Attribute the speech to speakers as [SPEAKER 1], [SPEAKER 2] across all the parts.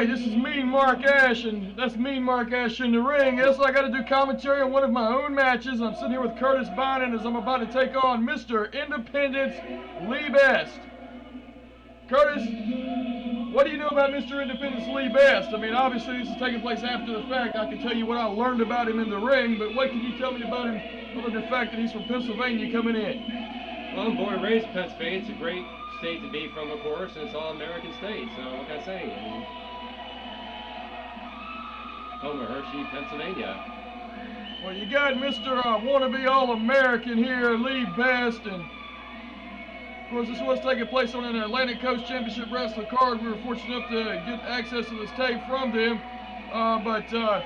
[SPEAKER 1] right, this is Mean Marc Ash, and that's Mean Marc Ash in the ring. Yes, I got to do commentary on one of my own matches. I'm sitting here with Curtis Bynum as I'm about to take on Mr. Independence Lee Best. Curtis, what do you know about Mr. Independence Lee Best? I mean, obviously this is taking place after the fact. I can tell you what I learned about him in the ring, but what can you tell me about him other than the fact that he's from Pennsylvania coming in?
[SPEAKER 2] Well, I'm born and raised in Pennsylvania. It's a great state to be from, of course, and it's all American state. So what can I say? I mean, home Hershey, Pennsylvania.
[SPEAKER 1] Well, you got Mr. Uh, wannabe All-American here, Lee Best, and of course this was taking place on an Atlantic Coast Championship Wrestling card. We were fortunate enough to get access to this tape from them, uh, but uh,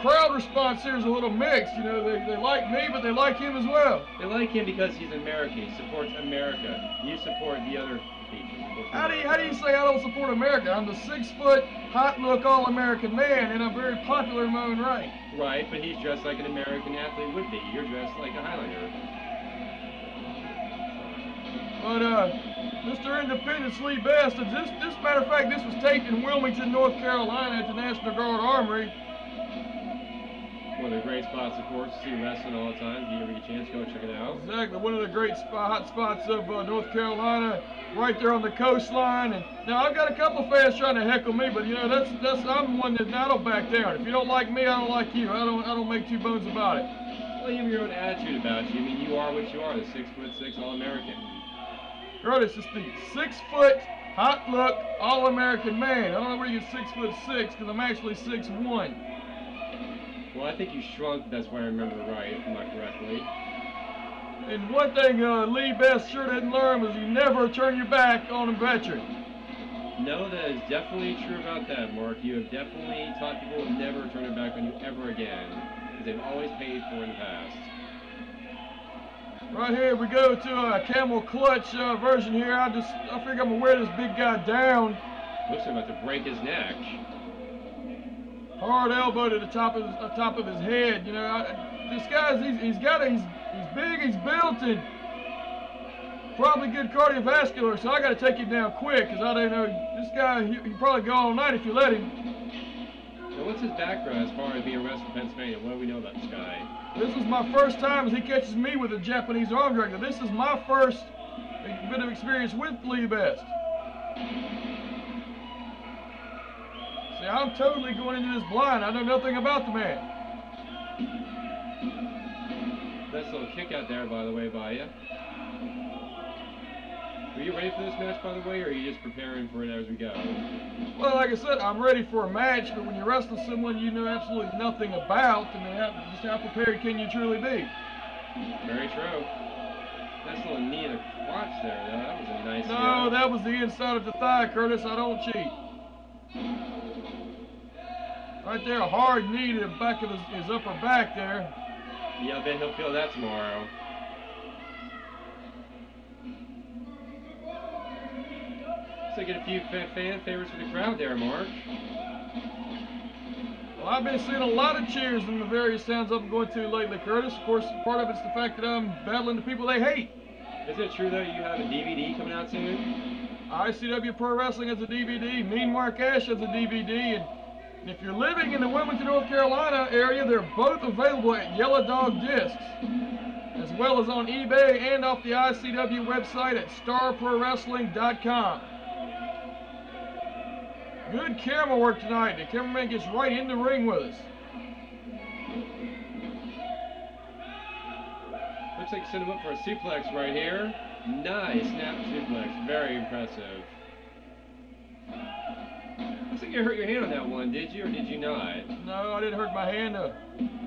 [SPEAKER 1] crowd response here is a little mixed. You know, they, they like me, but they like him as well.
[SPEAKER 2] They like him because he's American. He supports America. You support the other people.
[SPEAKER 1] How do you how do you say I don't support America? I'm the six foot, hot look, all American man, and I'm very popular in my own right.
[SPEAKER 2] Right, but he's dressed like an American athlete would be. You're dressed like a Highlander.
[SPEAKER 1] But uh, Mr. Independence Lee Best, this this matter of fact, this was taped in Wilmington, North Carolina, at the National Guard Armory.
[SPEAKER 2] One of the great spots, of course, to see wrestling all the time. If you ever get a chance, go check it out.
[SPEAKER 1] Exactly, one of the great spot, hot spots of uh, North Carolina, right there on the coastline. And now I've got a couple fans trying to heckle me, but you know that's that's I'm one that I don't back down. If you don't like me, I don't like you. I don't I don't make two bones about it.
[SPEAKER 2] Well, you have your own attitude about you. I mean, you are what you are, the six foot six All American.
[SPEAKER 1] Curtis is the six foot, hot look, all American man. I don't know where you get six foot six because I'm actually six one.
[SPEAKER 2] Well, I think you shrunk. That's why I remember right, if I'm not correctly.
[SPEAKER 1] And one thing uh, Lee Best sure didn't learn was you never turn your back on a veteran.
[SPEAKER 2] No, that is definitely true about that, Marc. You have definitely taught people to never turn their back on you ever again, because they've always paid for in the past.
[SPEAKER 1] Right here we go to a camel clutch uh, version here. I just I figure I'm gonna wear this big guy down.
[SPEAKER 2] Looks like I'm about to break his neck.
[SPEAKER 1] Hard elbow to the top of his, uh, top of his head. You know, I, this guy's he's, he's got a, he's he's big, he's built, and probably good cardiovascular. So I got to take him down quick, cause I don't know this guy. He, he probably go all night if you let him.
[SPEAKER 2] Now, what's his background as far as being arrested in Pennsylvania? What do we know about this guy?
[SPEAKER 1] This is my first time as he catches me with a Japanese arm drag. This is my first bit of experience with Lee Best. See, I'm totally going into this blind. I know nothing about the man.
[SPEAKER 2] Nice little kick out there, by the way, by you. Are you ready for this match, by the way, or are you just preparing for it as we go?
[SPEAKER 1] Well, like I said, I'm ready for a match, but when you're wrestling someone you know absolutely nothing about, I mean, how, just how prepared can you truly be?
[SPEAKER 2] Very true. Nice little knee in the crotch there, though. That was a nice.
[SPEAKER 1] No, that was the inside of the thigh, Curtis. I don't cheat. Right there, a hard knee to the back of his, his upper back there.
[SPEAKER 2] Yeah, I bet he'll feel that tomorrow. So get a few fan favorites for the crowd there, Marc.
[SPEAKER 1] Well, I've been seeing a lot of cheers in the various towns I've been going to lately, Curtis. Of course, part of it's the fact that I'm battling the people they hate.
[SPEAKER 2] Is it true though you have a DVD coming out soon?
[SPEAKER 1] ICW Pro Wrestling has a DVD, Mean Marc Ash has a DVD, and if you're living in the Wilmington, North Carolina area, they're both available at Yellow Dog Discs, as well as on eBay and off the ICW website at starprowrestling.com. Good camera work tonight. The cameraman gets right in the ring with us.
[SPEAKER 2] Looks like you set him up for a suplex right here. Nice snap suplex. Very impressive. Looks like you hurt your hand on that one, did you, or did you not?
[SPEAKER 1] No, I didn't hurt my hand. Uh,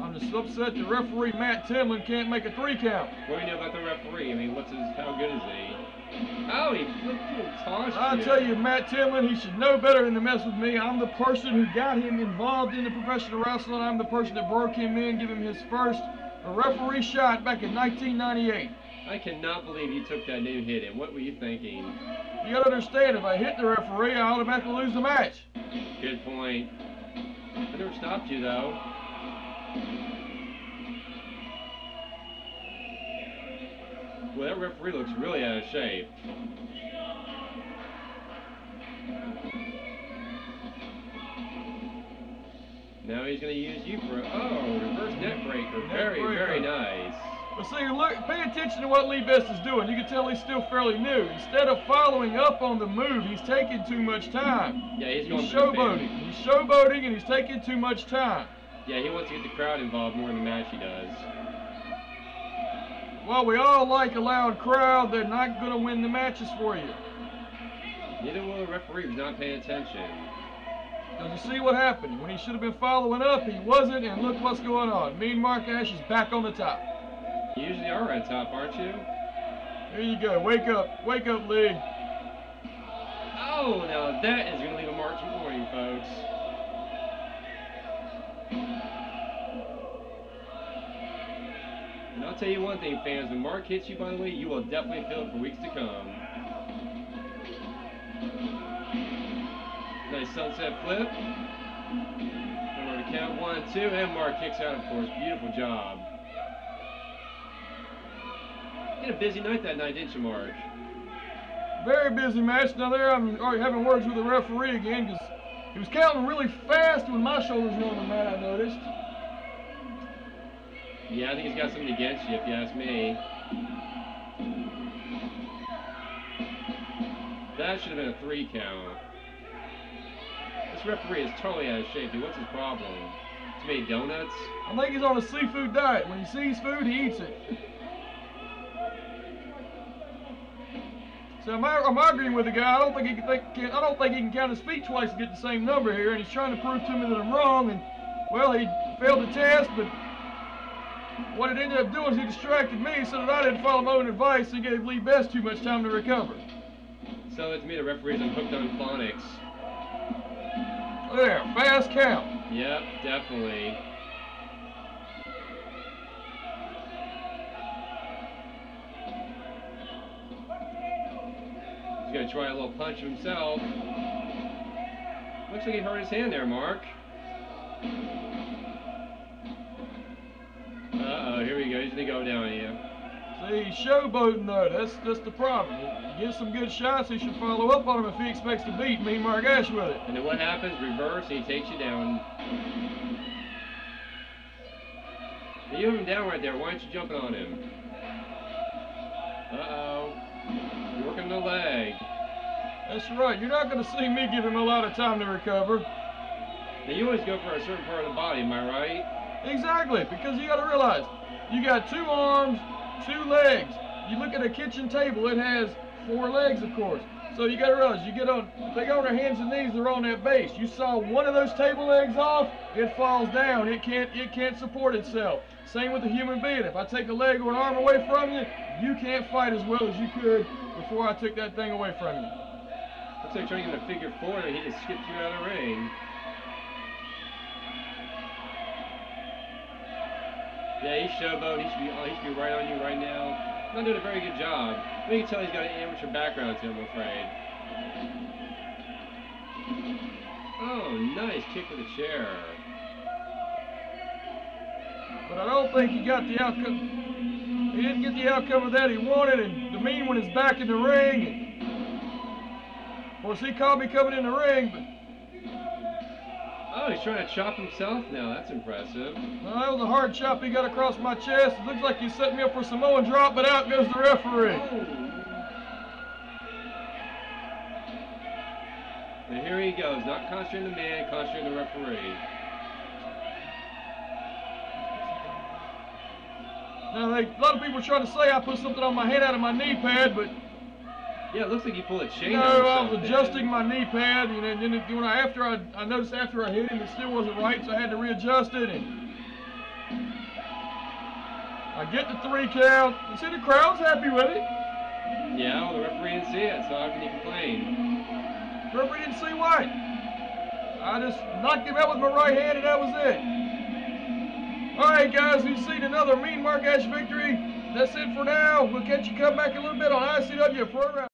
[SPEAKER 1] I'm just upset the referee, Matt Timlin, can't make a three count.
[SPEAKER 2] What do you know about the referee? I mean, what's his? How good is he? Oh, he flipped you and tossed
[SPEAKER 1] I
[SPEAKER 2] you.
[SPEAKER 1] tell you, Matt Timlin, he should know better than to mess with me. I'm the person who got him involved in the professional wrestling. I'm the person that broke him in, give him his first referee shot back in 1998.
[SPEAKER 2] I cannot believe you took that new hit in. What were you thinking?
[SPEAKER 1] You gotta understand, if I hit the referee, I automatically lose the match.
[SPEAKER 2] Good point. I never stopped you, though. Well, that referee looks really out of shape. Now he's going to use you for, oh, reverse neck breaker. Very, very nice.
[SPEAKER 1] But see, look, pay attention to what Lee Best is doing. You can tell he's still fairly new. Instead of following up on the move, he's taking too much time.
[SPEAKER 2] Yeah, he's going
[SPEAKER 1] He's showboating. He's showboating and he's taking too much time.
[SPEAKER 2] Yeah, he wants to get the crowd involved more in the match. He does.
[SPEAKER 1] While we all like a loud crowd, they're not going to win the matches for you.
[SPEAKER 2] Neither will the referee who's not paying attention.
[SPEAKER 1] Because you see what happened. When he should have been following up, he wasn't, and look what's going on. Mean Marc Ash is back on the top.
[SPEAKER 2] You usually are on top, aren't you?
[SPEAKER 1] Here you go. Wake up. Wake up, Lee.
[SPEAKER 2] Oh, now that is going to leave a march of warning, folks. And I'll tell you one thing, fans. When Marc hits you, by the way, you will definitely feel it for weeks to come. Nice sunset flip. Remember to count one, two, and Marc kicks out, of course. Beautiful job. You had a busy night that night, didn't you, Marc?
[SPEAKER 1] Very busy match. Now there, I'm oh, already having words with the referee again because he was counting really fast when my shoulders were on the mat. I noticed.
[SPEAKER 2] Yeah, I think he's got something against you, if you ask me. That should have been a three count. This referee is totally out of shape, dude. What's his problem? Too many donuts?
[SPEAKER 1] I think he's on a seafood diet. When he sees food, he eats it. So I'm, I'm arguing with the guy. I don't think he can think, can, I don't think he can count his feet twice and get the same number here. And he's trying to prove to me that I'm wrong. And well, he failed the test, but what it ended up doing is he distracted me so that I didn't follow my own advice. and gave Lee Best too much time to recover.
[SPEAKER 2] So to me, the referee's hooked on phonics.
[SPEAKER 1] There, fast count.
[SPEAKER 2] Yep, definitely. He's gonna try a little punch himself. Looks like he hurt his hand there, Marc. Uh-oh, here we go. He's gonna go down here.
[SPEAKER 1] See, he's showboating though. That's that's the problem. He gets some good shots. He should follow up on him if he expects to beat me, Marc Ash, with it.
[SPEAKER 2] And then what happens? Reverse, and he takes you down. Now, you have him down right there. Why aren't you jumping on him? Uh-oh. Working the leg.
[SPEAKER 1] That's right. You're not going to see me give him a lot of time to recover.
[SPEAKER 2] Now, you always go for a certain part of the body, am I right?
[SPEAKER 1] Exactly, because you got to realize you got two arms, two legs. You look at a kitchen table; it has four legs, of course. So you got to realize you get on. They go on their hands and knees, they're on that base. You saw one of those table legs off, it falls down. It can't. It can't support itself. Same with a human being. If I take a leg or an arm away from you, you can't fight as well as you could before I took that thing away from you.
[SPEAKER 2] Looks like trying to get a figure four, and he just skipped you out of the ring. Yeah, he's showboat. He should be. oh, He should be right on you right now. Not doing a very good job. But you can tell he's got an amateur background to him, I'm afraid. Oh, nice kick with a chair.
[SPEAKER 1] But I don't think he got the outcome. He didn't get the outcome of that he wanted, and the mean when is back in the ring. Of course, he caught me coming in the ring, but
[SPEAKER 2] Oh, he's trying to chop himself now. That's impressive.
[SPEAKER 1] well, that was a hard chop he got across my chest. It looks like he set me up for Samoan drop, but out goes the referee.
[SPEAKER 2] And here he goes, not concentrating the man, concentrating the referee.
[SPEAKER 1] Now, they, a lot of people are trying to say I put something on my head out of my knee pad, but
[SPEAKER 2] Yeah, it looks like you pulled a chain
[SPEAKER 1] no, I was adjusting my knee pad, and then then it- when I after I, I noticed after I hit him, it still wasn't right, so I had to readjust it. And I get the three count. You see, the crowd's happy with it.
[SPEAKER 2] Yeah, well, the referee didn't see it, so how can you complain?
[SPEAKER 1] Referee didn't see white. I just knocked him out with my right hand, and that was it. All right, guys, we've seen another Mean Marc Ash victory. That's it for now. We'll catch you come back a little bit on ICW Pro Wrestling.